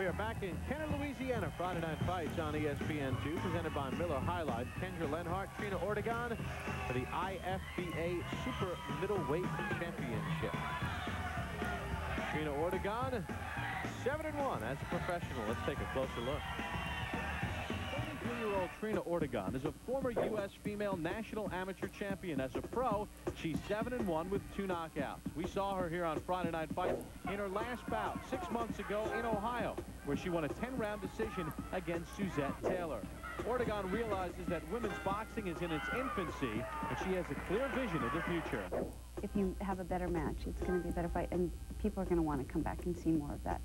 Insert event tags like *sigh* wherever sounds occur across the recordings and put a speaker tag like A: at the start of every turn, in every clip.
A: We are back in Kenner, Louisiana. Friday Night Fights on ESPN2, presented by Miller High Life. Kendra Lenhart, Trina Ortegon for the IFBA Super Middleweight Championship. Trina Ortegon, 7 and 1 as a professional. Let's take a closer look Trina Ortegon is a former U.S. female national amateur champion. As a pro, she's 7 and one with two knockouts. We saw her here on Friday Night Fight in her last bout six months ago in Ohio, where she won a 10-round decision against Suzette Taylor. Ortegon realizes that women's boxing is in its infancy, and she has a clear vision of the future.
B: If you have a better match, it's going to be a better fight, and people are going to want to come back and see more of that.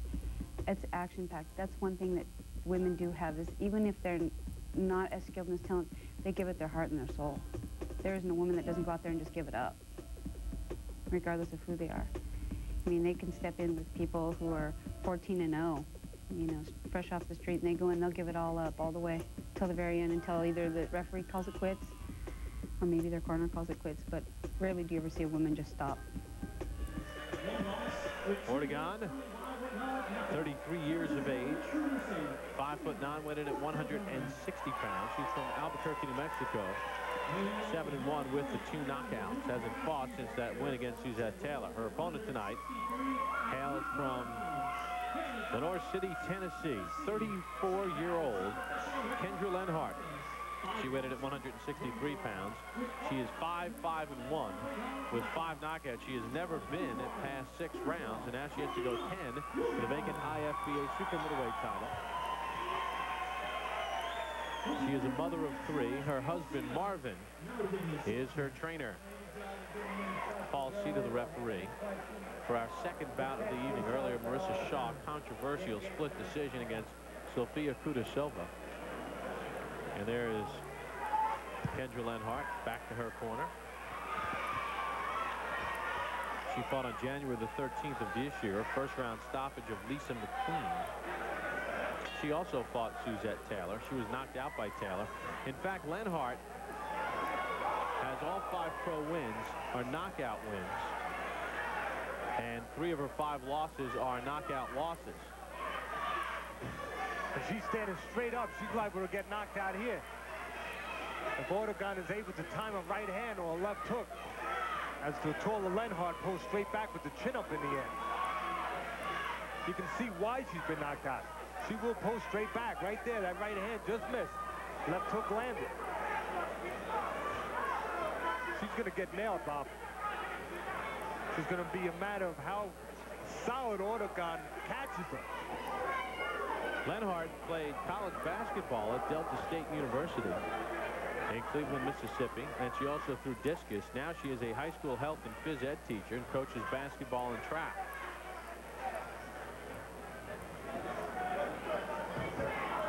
B: It's action-packed. That's one thing that women do have is even if they're not as skilled in this talent, they give it their heart and their soul. There isn't a woman that doesn't go out there and just give it up, regardless of who they are. I mean, they can step in with people who are 14 and 0, you know, fresh off the street, and they go in, they'll give it all up all the way till the very end, until either the referee calls it quits, or maybe their corner calls it quits. But rarely do you ever see a woman just stop.
A: Ortegon 33 years of age, 5 foot 9, weighed in at 160 pounds. She's from Albuquerque, New Mexico. 7 and 1 with the two knockouts. Hasn't fought since that win against Suzette Taylor. Her opponent tonight hails from Lenoir City, Tennessee. 34-year-old Kendra Lenhart. She weighed in at 163 pounds. She is 5, 5, and 1 with five knockouts. She has never been past six rounds, and now she has to go 10 for the vacant IFBA super middleweight title. She is a mother of three. Her husband, Marvin, is her trainer. Paul of the referee. For our second bout of the evening, earlier, Marissa Shaw, controversial split decision against Sofia Kuderusova. And there is Kendra Lenhart back to her corner. She fought on January the 13th of this year, first round stoppage of Lisa McQueen. She also fought Suzette Taylor. She was knocked out by Taylor. In fact, Lenhart has all five pro wins are knockout wins. And three of her five losses are knockout losses.
C: And she's standing straight up. She's liable to get knocked out here. If Ortegon is able to time a right hand or a left hook, as the taller Lenhart pulls straight back with the chin up in the air. You can see why she's been knocked out. She will pull straight back right there. That right hand just missed. Left hook landed. She's going to get nailed, Bob. It's going to be a matter of how solid Ortegon catches her.
A: Lenhart played college basketball at Delta State University in Cleveland, Mississippi, and she also threw discus. Now she is a high school health and phys ed teacher and coaches basketball and track.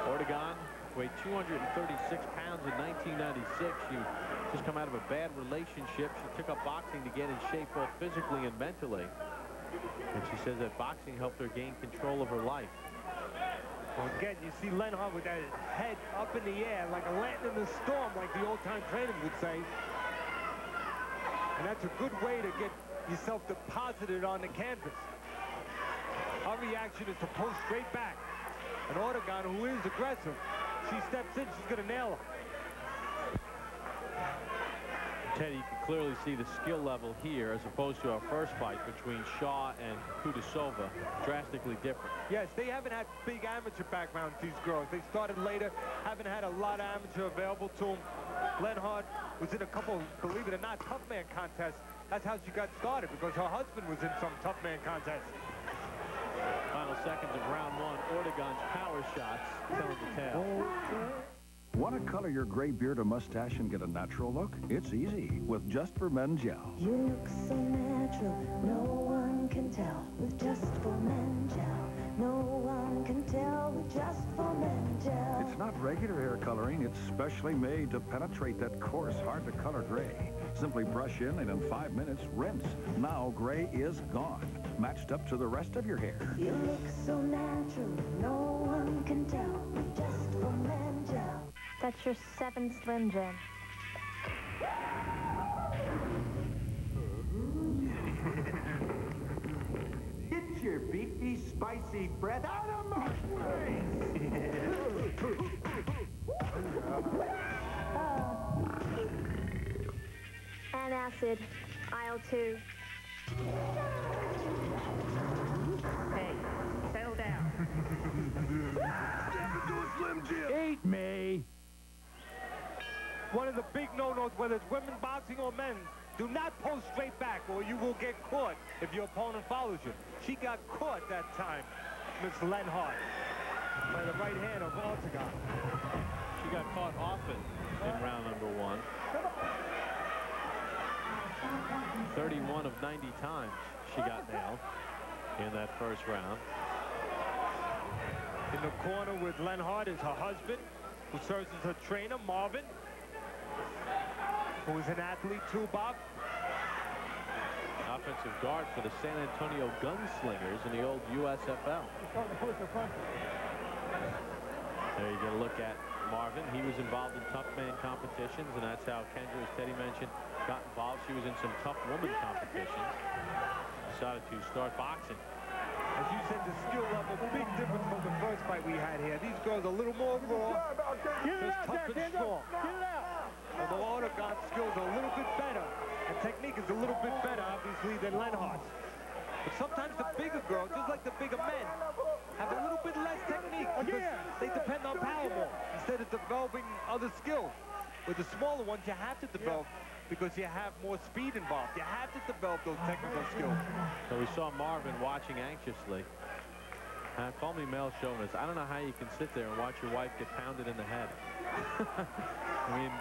A: Ortegon weighed 236 pounds in 1996. She just come out of a bad relationship. She took up boxing to get in shape both physically and mentally. And she says that boxing helped her gain control of her life.
C: Well, again, you see Lenhart with that head up in the air like a lantern in the storm, like the old-time trainers would say. And that's a good way to get yourself deposited on the canvas. Our reaction is to pull straight back. And Ortegon, who is aggressive, she steps in, she's going to nail her.
A: Teddy, you can clearly see the skill level here as opposed to our first fight between Shaw and Kuderusova. Drastically different.
C: Yes, they haven't had big amateur backgrounds, these girls. They started later, haven't had a lot of amateur available to them. Lenhart was in a couple, believe it or not, tough man contests. That's how she got started because her husband was in some tough man contests.
A: Final seconds of round one, Ortegon's power shots telling the tale.
D: Want to color your gray beard or mustache and get a natural look? It's easy with Just for Men Gel.
E: You look so natural, no one can tell with Just for Men Gel. No one can tell with Just for Men Gel.
D: It's not regular hair coloring. It's specially made to penetrate that coarse, hard-to-color gray. Simply brush in and in five minutes, rinse. Now gray is gone, matched up to the rest of your hair.
E: You look so natural, no one can tell with Just for Men Gel.
F: That's your seven Slim Jim.
G: Get your beefy spicy breath out of my uh, way!
F: Antacid, aisle two.
H: Hey, settle down. *laughs* Slim Jim!
C: Eat me. One of the big no-nos, whether it's women boxing or men, do not post straight back or you will get caught if your opponent follows you. She got caught that time, Miss Lenhart, by the right hand of Ortegon.
A: She got caught often in round number one. 31 of 90 times she got nailed in that first round.
C: In the corner with Lenhart is her husband, who serves as her trainer, Marvin, who is an athlete too, Bob.
A: Offensive guard for the San Antonio Gunslingers in the old USFL. There you get a look at Marvin. He was involved in tough man competitions, and that's how Kendra, as Teddy mentioned, got involved. She was in some tough woman competitions. Decided to start boxing.
C: As you said, the skill level, big difference from the first fight we had here. These girls are a little more raw, just tough and strong. Although Ortegon's skills are a little bit better, and technique is a little bit better, obviously, than Lenhart's. But sometimes the bigger girls, just like the bigger men, have a little bit less technique because they depend on power more instead of developing other skills. With the smaller ones, you have to develop because you have more speed involved. You have to develop those technical skills.
A: So we saw Marvin watching anxiously. Uh, call me Mel Chauvinist. I don't know how you can sit there and watch your wife get pounded in the head. *laughs* I mean,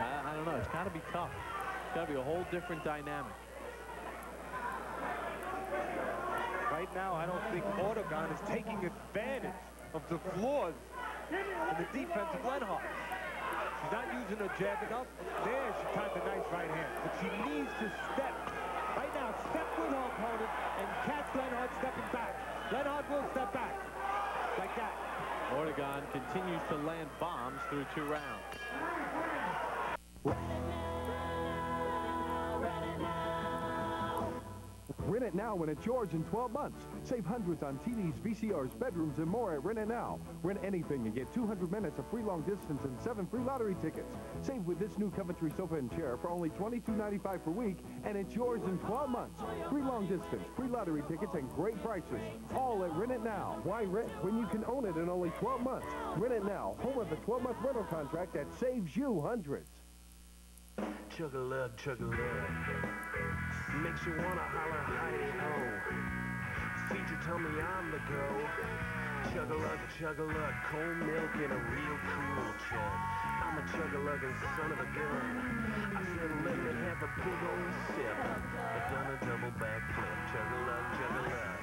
A: I, I don't know. It's got to be tough. It's got to be a whole different dynamic.
C: Right now, I don't think Ortegon is taking advantage of the flaws in the defense of Lenhart. She's not using her jab enough. There, she timed a nice right hand. But she needs to step. Right now, step with her opponent and catch Lenhart stepping back. Lenhart will step back. Like that.
A: Ortegon continues to land bombs through two rounds.
I: Rent it now when it's yours in 12 months. Save hundreds on TVs, VCRs, bedrooms, and more at Rent It Now. Rent anything and get 200 minutes of free long distance and seven free lottery tickets. Save with this new Coventry sofa and chair for only $22.95 per week, and it's yours in 12 months. Free long distance, free lottery tickets, and great prices. All at Rent It Now. Why rent when you can own it in only 12 months? Rent It Now, home of the 12-month rental contract that saves you hundreds.
J: Chug-a-lug, chug-a-lug. Makes you wanna holler, Heidi-ho. Feed your tummy on the go. Chug-a-lug, chug-a-lug. Cold milk in a real cool chug. I'm a chug-a-lugging son of a gun. I said let me have a big old sip. I done a double backflip. Chug-a-lug, chug-a-lug.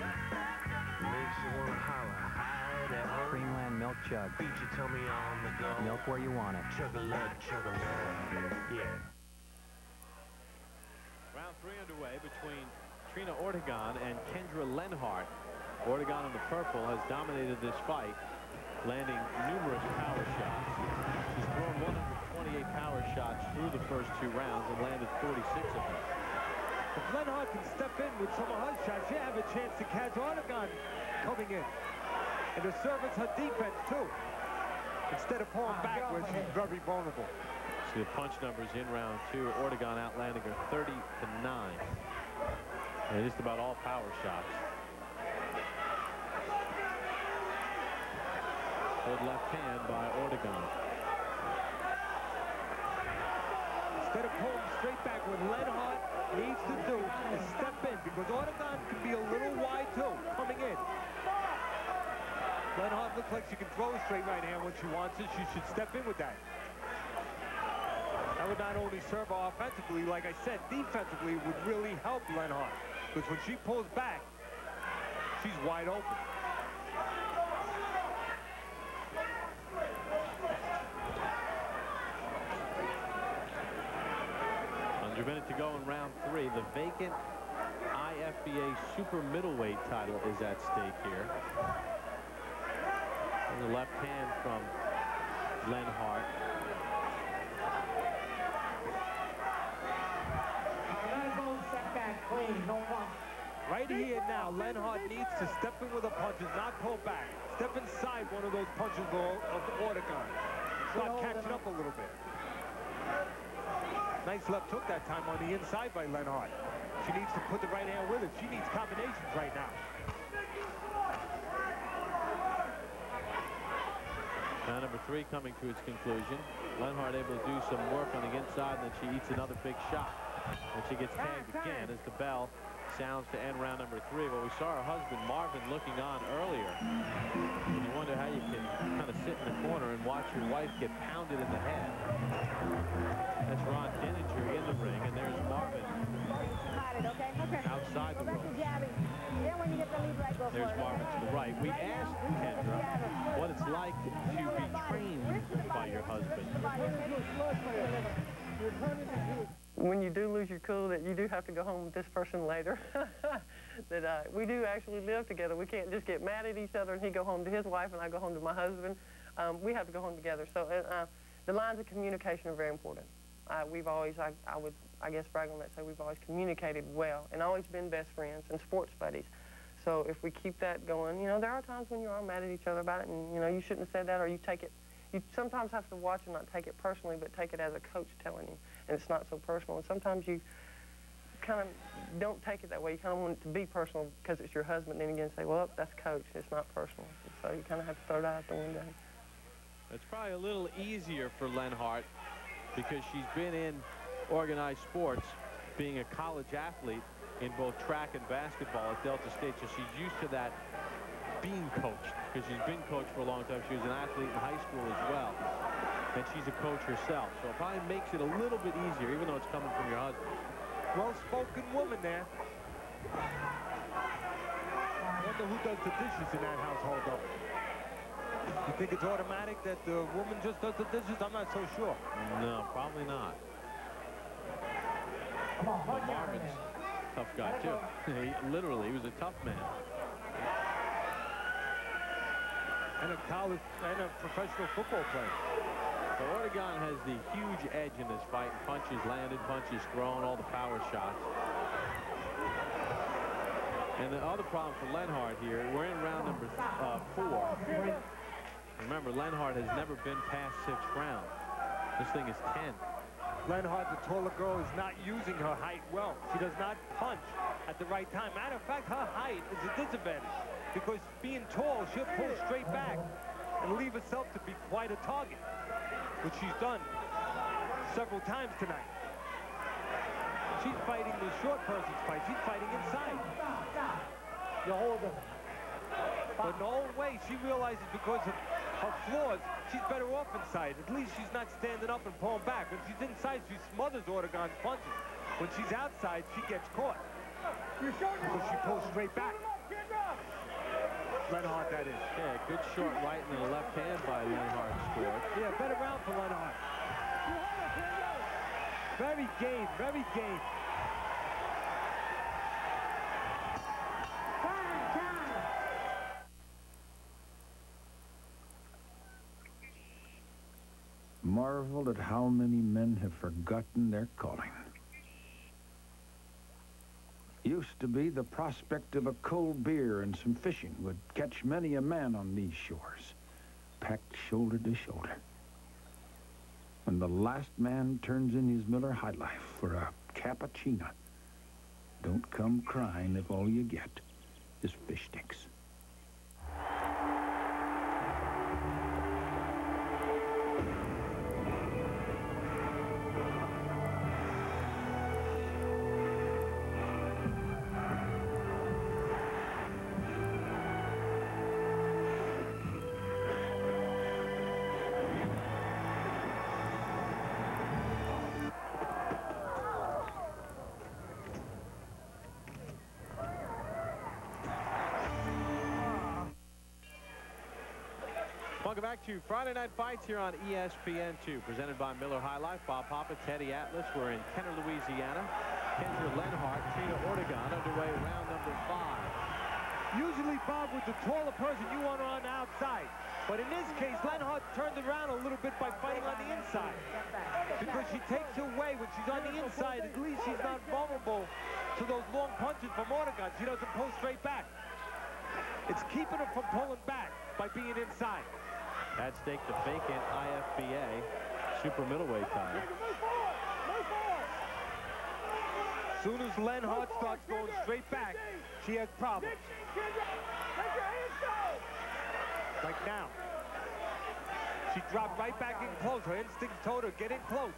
J: Makes you wanna holler, Heidi-ho.
K: Creamland Milk Chug.
J: Feed your tummy on the go.
K: Milk where you want it.
J: Chug-a-lug, chug-a-lug. Yeah.
A: Round three underway between Trina Ortegon and Kendra Lenhart. Ortegon in the purple has dominated this fight, landing numerous power shots. She's thrown 128 power shots through the first two rounds and landed 46 of them.
C: If Lenhart can step in with some of her shots, you have a chance to catch Ortegon coming in. And to service her defense, too. Instead of pulling back where she's very vulnerable.
A: The punch numbers in round two. Ortegon outlanding her 30 to 9. And just about all power shots. Good left hand by Ortegon.
C: Instead of pulling straight back, what Lenhart needs to do is step in because Ortegon can be a little wide too, coming in. Lenhart looks like she can throw a straight right hand when she wants it. She should step in with that. That would not only serve offensively, like I said, defensively would really help Lenhart. Because when she pulls back, she's wide open.
A: Under a minute to go in round three. The vacant IFBA super middleweight title is at stake here. And the left hand from Lenhart.
C: Right here now, Lenhart needs to step in with the punches, not pull back. Step inside one of those punches of Ortegon. Start catching up a little bit. Nice left hook that time on the inside by Lenhart. She needs to put the right hand with it. She needs combinations right now.
A: Now number three coming to its conclusion. Lenhart able to do some work on the inside, and then she eats another big shot. And she gets tagged again as the bell sounds to end round number three. But we saw her husband, Marvin, looking on earlier. And you wonder how you can kind of sit in the corner and watch your wife get pounded in the head. That's Ron Dininger in the ring, and there's Marvin outside the ring. There's Marvin to the right. We asked Kendra what it's like to be trained by your husband
L: when you do lose your cool that you do have to go home with this person later. *laughs* that uh, we do actually live together. We can't just get mad at each other and he go home to his wife and I go home to my husband. Um, we have to go home together. So uh, the lines of communication are very important. Uh, we've always, I, I would, I guess, brag on that, say we've always communicated well and always been best friends and sports buddies. So if we keep that going, you know, there are times when you are mad at each other about it and, you know, you shouldn't have said that or you take it you sometimes have to watch and not take it personally, but take it as a coach telling you, and it's not so personal. And sometimes you kind of don't take it that way. You kind of want it to be personal because it's your husband. Then again, say, well, that's coach. It's not personal. So you kind of have to throw that out the window.
A: It's probably a little easier for Lenhart because she's been in organized sports, being a college athlete in both track and basketball at Delta State. So she's used to that being coached because she's been coached for a long time. She was an athlete in high school as well. And she's a coach herself. So it probably makes it a little bit easier, even though it's coming from your husband.
C: Well-spoken woman there. I wonder who does the dishes in that household, though. You think it's automatic that the woman just does the dishes? I'm not so sure.
A: No, probably not. Well, Marvin's tough guy, too. *laughs* he, literally, he was a tough man.
C: and a college and a professional football player.
A: So Ortegon has the huge edge in this fight. Punches landed, punches thrown, all the power shots. And the other problem for Lenhart here, we're in round number uh, four. Remember, Lenhart has never been past six rounds. This thing is 10.
C: Lenhart, the taller girl, is not using her height well. She does not punch at the right time. Matter of fact, her height is a disadvantage because being tall, she'll pull straight back and leave herself to be quite a target, which she's done several times tonight. She's fighting the short person's fight. She's fighting inside. You hold her. But in own way, she realizes because of her flaws, she's better off inside. At least she's not standing up and pulling back. When she's inside, she smothers Ortegon's punches. When she's outside, she gets caught. Because she pulls straight back. Lenhart, that is.
A: Yeah, good short right and the left hand by Lenhart scored.
C: Yeah, better round for Lenhart. Very game, very game.
D: Marveled at how many men have forgotten their calling. Used to be the prospect of a cold beer and some fishing would catch many a man on these shores, packed shoulder to shoulder. When the last man turns in his Miller High Life for a cappuccino, don't come crying if all you get is fish sticks.
A: Welcome back to Friday Night Fights here on ESPN2, presented by Miller High Life. Bob Papa, Teddy Atlas. We're in Kenner, Louisiana. Kendra Lenhart, Trina Ortegon, underway round number five.
C: Usually, Bob, with the taller person, you want on the outside. But in this case, Lenhart turned around a little bit by fighting on the inside. Because she takes away when she's on the inside. At least she's not vulnerable to those long punches from Ortegon. She doesn't pull straight back. It's keeping her from pulling back by being inside.
A: At stake, the vacant IFBA super middleweight title.
C: Soon as Lenhart starts going straight back, she has problems. Like now. She dropped right back in close. Her instincts told her, get in close.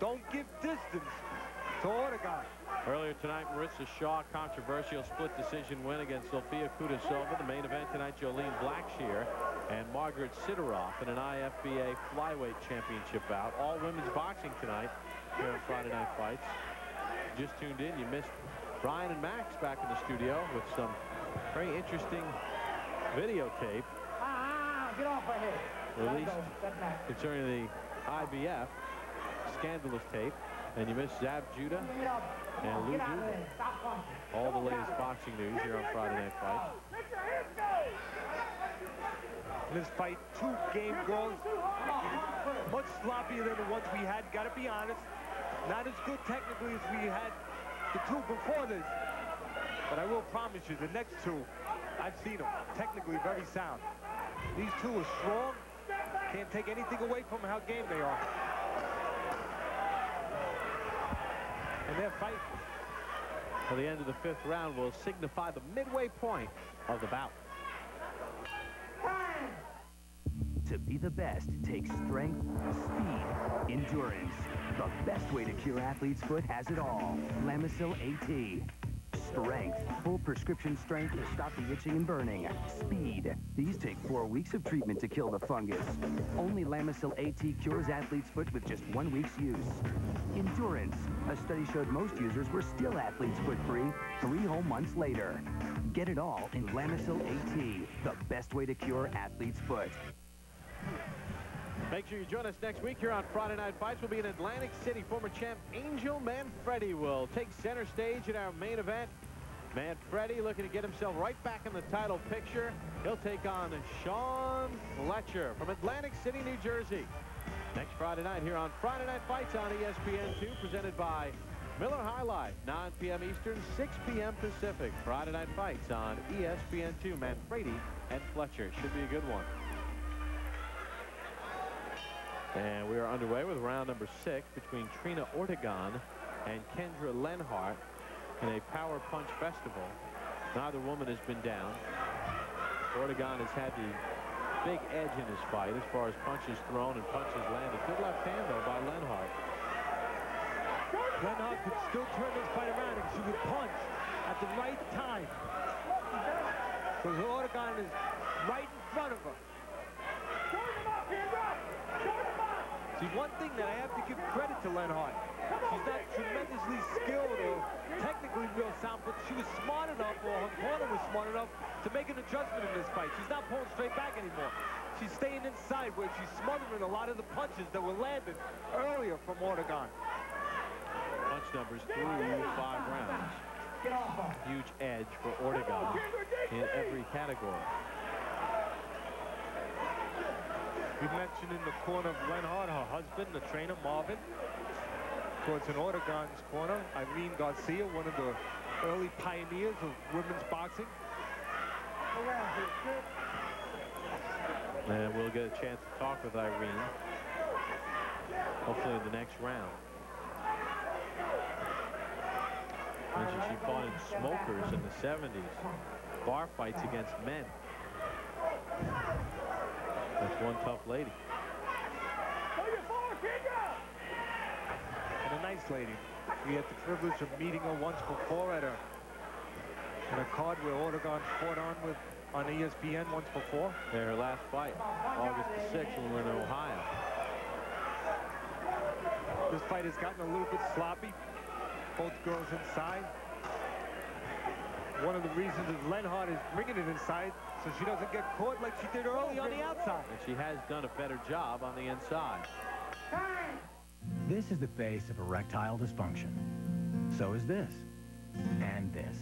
C: Don't give distance to Ortegon.
A: Earlier tonight, Marissa Shaw, controversial split decision win against Sofia Kudercova. The main event tonight, Jolene Blackshear and Margaret Sidoroff in an IFBA flyweight championship bout. All women's boxing tonight here on Friday Night Fights. Just tuned in, you missed Brian and Max back in the studio with some very interesting videotape ah,
H: Get off my head.
A: released concerning the IBF scandalous tape. And you missed Zab Judah and Lou
H: Get out of
A: Dugan.
H: there. Stop punching.
A: All the latest boxing news here on Friday Night Fights.
C: In this fight, two game goals. much sloppier than the ones we had, gotta be honest. Not as good technically as we had the two before this. But I will promise you, the next two, I've seen them, technically very sound. These two are strong, can't take anything away from how game they are. And they're fighting.
A: For the end of the fifth round will signify the midway point of the bout.
M: To be the best takes strength, speed, endurance. The best way to cure athlete's foot has it all. Lamisil AT. Strength, full prescription strength to stop the itching and burning. Speed. These take four weeks of treatment to kill the fungus. Only Lamisil AT cures athlete's foot with just one week's use. Endurance. A study showed most users were still athlete's foot free three whole months later. Get it all in Lamisil AT, the best way to cure athlete's foot.
A: Make sure you join us next week here on Friday Night Fights. We'll be in Atlantic City. Former champ Angel Manfredy will take center stage in our main event. Manfredy looking to get himself right back in the title picture. He'll take on Sean Fletcher from Atlantic City, New Jersey. Next Friday night here on Friday Night Fights on E ESPN2, presented by Miller High Life, 9 p.m. Eastern, 6 p.m. Pacific. Friday Night Fights on E ESPN2. Manfredy and Fletcher. Should be a good one. And we are underway with round number six between Trina Ortegon and Kendra Lenhart in a power punch festival. Neither woman has been down. Ortegon has had the big edge in his fight as far as punches thrown and punches landed. Good left hand, though, by Lenhart.
C: Lenhart could still turn this fight around if she would punch at the right time. Because Ortegon is right in front of her. See, one thing that I have to give credit to Lenhart, she's not tremendously skilled or technically real sound, but she was smart enough, or her corner was smart enough, to make an adjustment in this fight. She's not pulling straight back anymore. She's staying inside where she's smothering a lot of the punches that were landed earlier from Ortegon.
A: Punch numbers through five rounds. Huge edge for Ortegon in every category.
C: We mentioned in the corner of Lenhart, her husband, the trainer, Marvin. Course, in Ortegon's corner, Irene Garcia, one of the early pioneers of women's boxing.
A: And we'll get a chance to talk with Irene, hopefully the next round. Mentioned she fought in smokers in the 70s, bar fights against men. That's one tough lady.
C: And a nice lady. We had the privilege of meeting her once before at a, in a card where Ortegon fought on with on ESPN once before.
A: Her last fight, August the 6th, when we were in Ohio.
C: This fight has gotten a little bit sloppy. Both girls inside. One of the reasons is Lenhart is bringing it inside so she doesn't get caught like she did early on the outside.
A: And she has done a better job on the inside.
N: This is the face of erectile dysfunction. So is this. And this.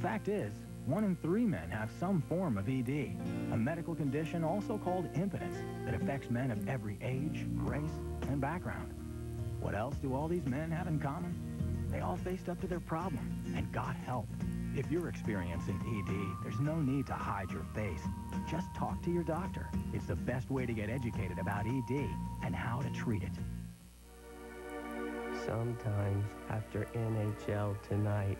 N: Fact is, one in three men have some form of ED, a medical condition also called impotence that affects men of every age, race, and background. What else do all these men have in common? They all faced up to their problem and got help. If you're experiencing ED, there's no need to hide your face. Just talk to your doctor. It's the best way to get educated about ED and how to treat it.
L: Sometimes after NHL tonight,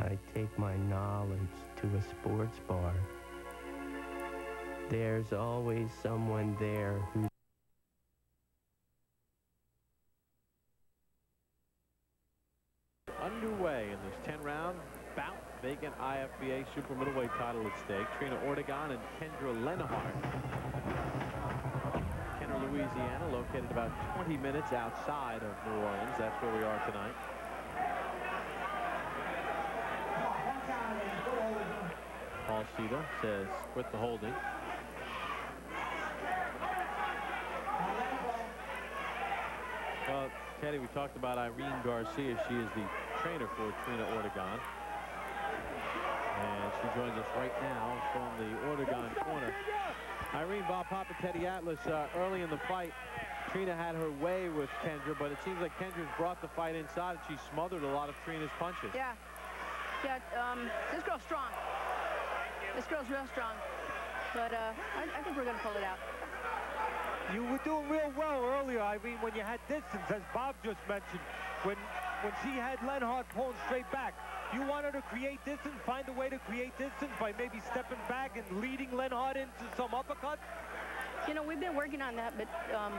L: I take my knowledge to a sports bar. There's always someone there who's
A: underway in this 10-round bout. Vacant IFBA super middleweight title at stake. Trina Ortegon and Kendra Lenhart. Kenner, Louisiana, located about 20 minutes outside of New Orleans. That's where we are tonight. Paul Sita says, quit the holding. Well, Teddy, we talked about Irene Garcia. She is the trainer for Trina Ortegon. And she joins us right now from the Ortegon corner. Irene Bob Papa, Teddy Atlas, uh, early in the fight, Trina had her way with Kendra, but it seems like Kendra's brought the fight inside and she smothered a lot of Trina's punches.
O: Yeah. Yeah, um, this girl's strong. This girl's real strong. But uh, I, I think we're going to pull it out.
C: You were doing real well earlier, Irene, when you had distance, as Bob just mentioned. When when she had Lenhart pulling straight back, you wanted to create distance, find a way to create distance by maybe stepping back and leading Lenhart into some uppercuts?
O: You know, we've been working on that, but um,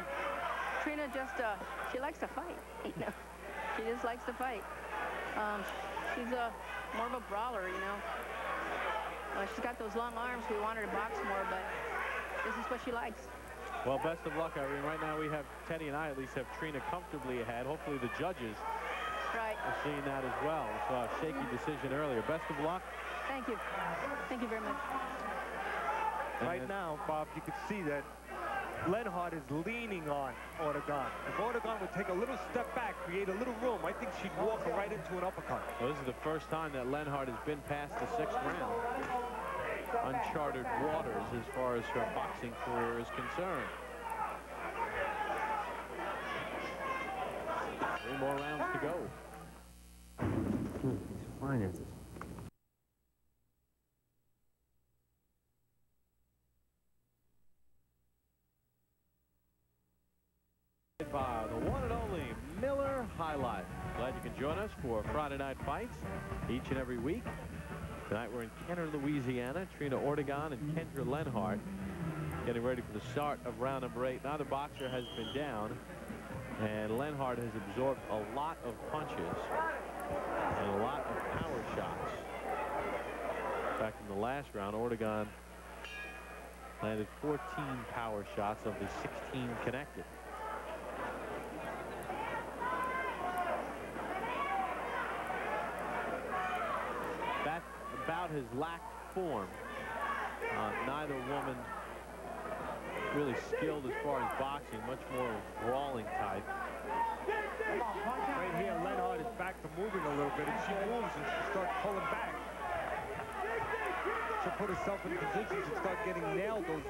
O: Trina just, uh, she likes to fight, *laughs* you know. She just likes to fight. Um, she's a, more of a brawler, you know. Uh, she's got those long arms. We want her to box more, but this is what she likes.
A: Well, best of luck, Irene. Right now we have, Teddy and I at least have Trina comfortably ahead. Hopefully the judges
O: right.
A: are seeing that as well. We saw a shaky decision earlier. Best of luck.
O: Thank you. Thank you very much.
C: Right now, Bob, you can see that Lenhart is leaning on Ortegon. If Ortegon would take a little step back, create a little room, I think she'd walk right into an uppercut.
A: Well, this is the first time that Lenhart has been past the sixth round. Uncharted waters as far as her boxing career is concerned. Three more rounds to go.
L: Finances.
A: by the one and only Miller High Life. Glad you can join us for Friday Night Fights each and every week. Tonight we're in Kenner, Louisiana. Trina Ortegon and Kendra Lenhart getting ready for the start of round number eight. Neither boxer has been down, and Lenhart has absorbed a lot of punches and a lot of power shots. In fact, in the last round, Ortegon landed 14 power shots of the 16 connected. That about has lacked form. Uh, neither woman really skilled as far as boxing, much more brawling type.
C: Right here, Back to moving a little bit. and she moves and she starts pulling back. She'll put herself in position to start getting nailed those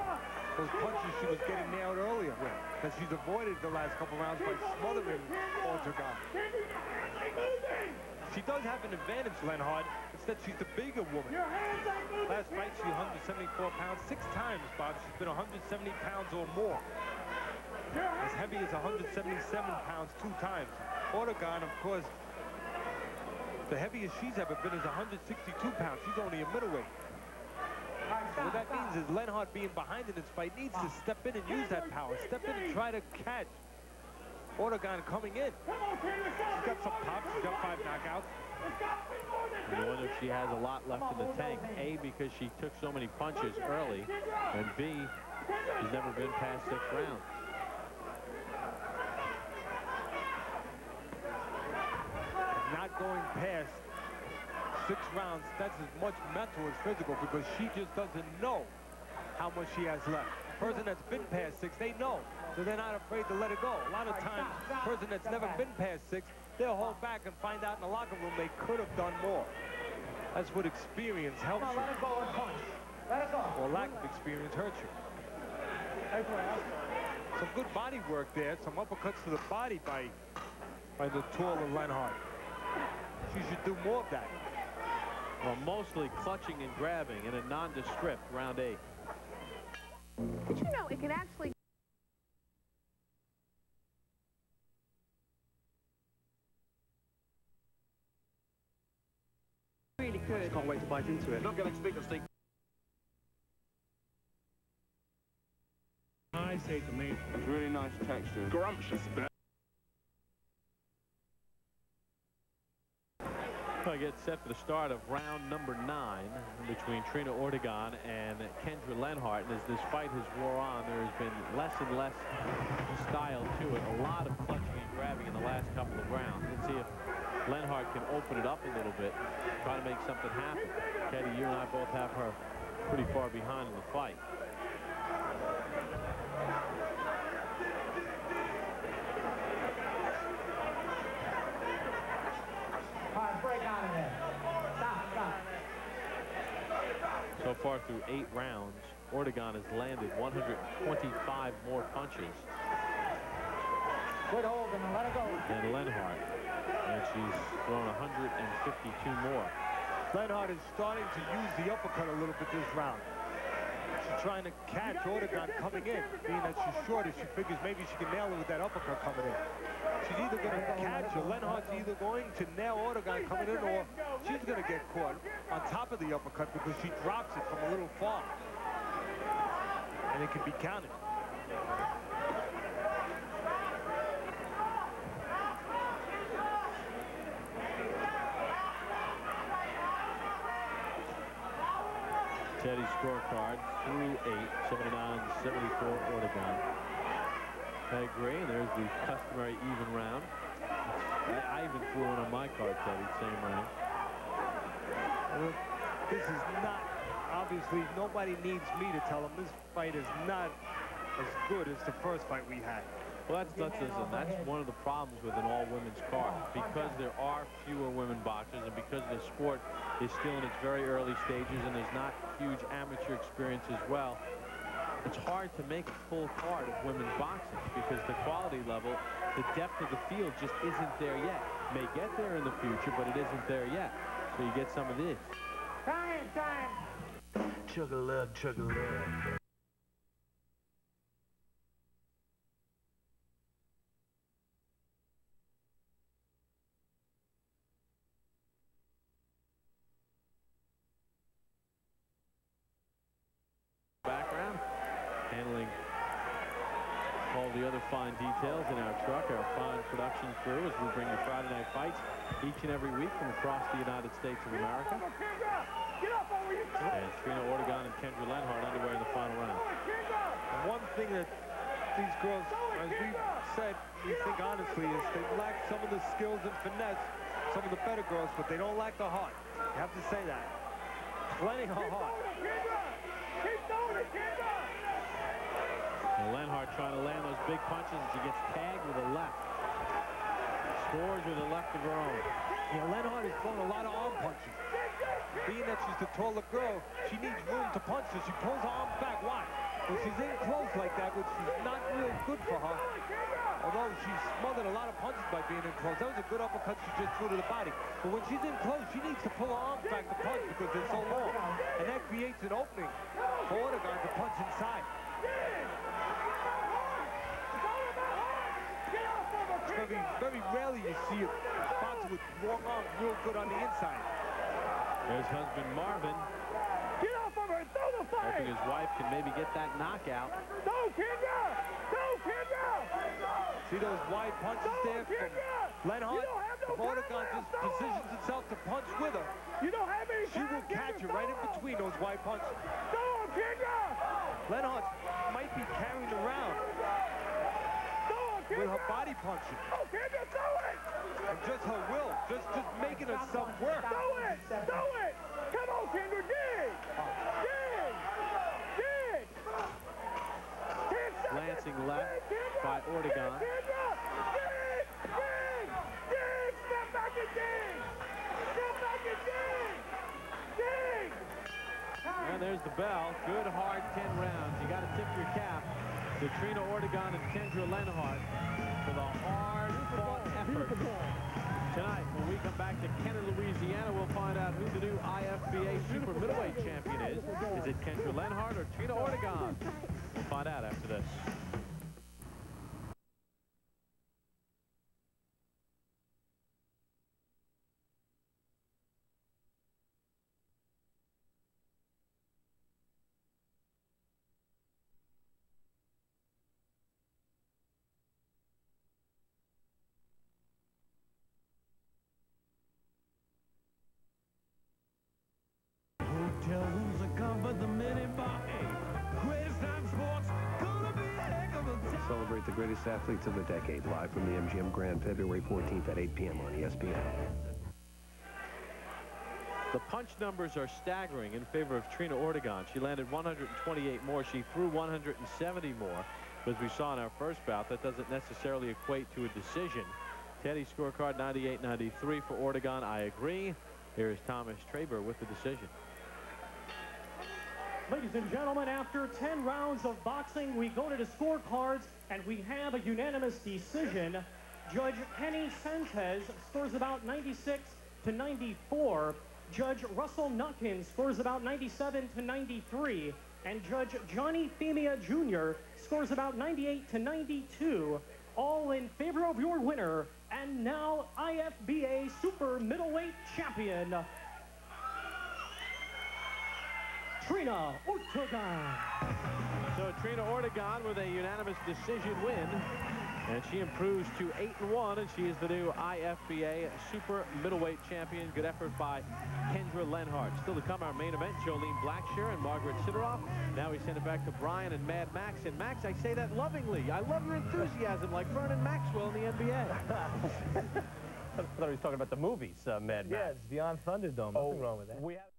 C: those punches she was getting nailed earlier with. Because she's avoided the last couple rounds by smothering Ortegon. She does have an advantage, Lenhart. It's that she's the bigger woman. Last fight, she 174 pounds. Six times, Bob, she's been 170 pounds or more. As heavy as 177 pounds two times. Ortegon, of course, the heaviest she's ever been is 162 pounds. She's only a middleweight. So what that means is Lenhart being behind in this fight needs to step in and use that power. Step in and try to catch Ortegon coming in. She's got some pop. She's got five knockouts.
A: You wonder if she has a lot left in the tank. A, because she took so many punches early, and B, she's never been past six rounds.
C: Not going past six rounds, that's as much mental as physical because she just doesn't know how much she has left. A person that's been past six, they know. So they're not afraid to let it go. A lot of times, a person that's never been past six, they'll hold back and find out in the locker room they could have done more. That's what experience helps you.
H: Let it go and punch. Let it go.
C: Or lack of experience hurts you. Some good body work there. Some uppercuts to the body by by the taller Lenhart. She should do more of that.
A: Well, mostly clutching and grabbing in a nondescript round eight.
P: Did you know it can actually
Q: really could.
R: Can't wait to bite into it. Not going to expect to stick.
S: I say to me,
R: It's really nice texture.
S: Scrumptious.
A: I get set for the start of round number nine between Trina Ortegon and Kendra Lenhart. And as this fight has wore on, there has been less and less style to it. A lot of clutching and grabbing in the last couple of rounds. Let's see if Lenhart can open it up a little bit, try to make something happen. Teddy, you and I both have her pretty far behind in the fight. Far through eight rounds, Ortegon has landed 125 more punches
H: Good hold and let it go.
A: than Lenhart. And she's thrown 152 more.
C: Lenhart is starting to use the uppercut a little bit this round. She's trying to catch Ortegon coming in. Being that she's shorter, she figures maybe she can nail her with that uppercut coming in. She's either going to catch her. Lenhart's either going to nail Ortegon coming in or she's going to get caught on top of the uppercut because she drops it from a little far. And it can be counted.
A: Teddy's scorecard through eight, 79, 74 Ortegon. I agree, and there's the customary even round. I, I even threw one on my card, Teddy, same round.
C: Well, This is not, obviously, nobody needs me to tell them this fight is not as good as the first fight we had.
A: Well, that's, that's, that's, that's one of the problems with an all-women's card. Because there are fewer women boxers and because the sport is still in its very early stages and there's not huge amateur experience as well, it's hard to make a full card of women's boxing because the quality level, the depth of the field just isn't there yet. May get there in the future, but it isn't there yet. So you get some of this.
H: Time, time.
J: Chug-a-lug, chug-a-lug.
A: background, handling all the other fine details in our truck, our fine production crew as we bring you Friday night fights each and every week from across the United States of America. And Trina Ortegon and Kendra Lenhart underway in the final round.
C: One thing that these girls, as we said, we think honestly, is they lack some of the skills and finesse, some of the better girls, but they don't lack the heart. You have to say that. Plenty of heart.
A: Lenhart trying to land those big punches and she gets tagged with a left. Scores with a left of her own.
C: Yeah, Lenhart has thrown a lot of arm punches. Being that she's the taller girl, she needs room to punch, so she pulls her arms back. Why? When she's in close like that, which is not real good for her, although she smothered a lot of punches by being in close. That was a good uppercut she just threw to the body. But when she's in close, she needs to pull her arms back to punch because they're so long. And that creates an opening for Ortegon to punch inside. Very, very rarely you see a boxer with long arms real good on the inside.
A: There's husband Marvin.
H: Get off of her! Throw the fight!
A: Hoping his wife can maybe get that knockout.
H: Go, Kendra! Go, Kendra!
C: See those wide punches
H: Go,
C: there from
H: Kendra!
C: Lenhart?
H: You don't no
C: Ortegon just. Positions itself to punch with her,
H: You don't have any
C: she will catch her right in between those wide punches.
H: Throw him, Kendra!
C: Lenhart might be carrying the round
H: Throw him,
C: with her body punching
H: Go, Kendra, throw it!
C: and just her will, just just making herself work.
H: Throw it! Throw it! Come on, Kendra, dig! Dig! Dig!
A: Lancing left by Ortegon.
H: Dig, Kendra! Dig! Dig! Dig! Step back and dig! Step back and dig! Dig!
A: And there's the bell. Good hard 10 rounds. You got to tip your cap to Trina Ortegon and Kendra Lenhart for the hard-fought effort. Tonight, when we come back to Kenner, Louisiana, we'll find out who the new IFBA super middleweight champion is. Is it Kendra Lenhart or Trina Ortegon? We'll find out after this.
Q: Greatest
S: athletes of the decade live from the MGM Grand February 14th at 8 p.m. on ESPN.
A: The punch numbers are staggering in favor of Trina Ortegon. She landed 128 more. She threw 170 more. But As we saw in our first bout, that doesn't necessarily equate to a decision. Teddy scorecard 98-93 for Ortegon. I agree. Here is Thomas Traber with the decision.
T: Ladies and gentlemen, after 10 rounds of boxing, we go to the scorecards, and we have a unanimous decision. Judge Penny Sanchez scores about 96 to 94. Judge Russell Nutkins scores about 97 to 93. And Judge Johnny Femia Jr. scores about 98 to 92. All in favor of your winner, and now IFBA Super Middleweight Champion, Trina Ortegon.
A: So Trina Ortegon with a unanimous decision win. And she improves to 8 and 1, and she is the new IFBA Super Middleweight Champion. Good effort by Kendra Lenhart. Still to come, our main event, Jolene Blackshear and Margaret Sidoroff. Now we send it back to Brian and Mad Max. And Max, I say that lovingly. I love your enthusiasm like Vernon Maxwell in the NBA. *laughs*
U: I thought he was talking about the movies, uh, Mad Max.
V: Yeah, it's Beyond Thunderdome. Nothing wrong with that.
U: We have